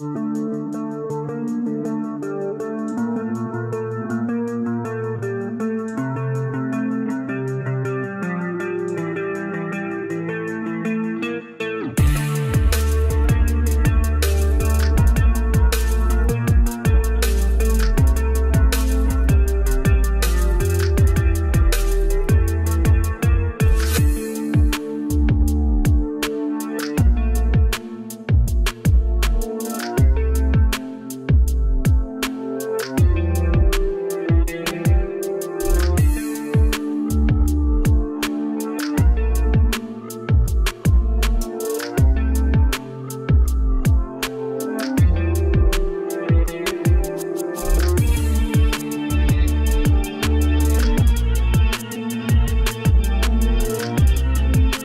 Música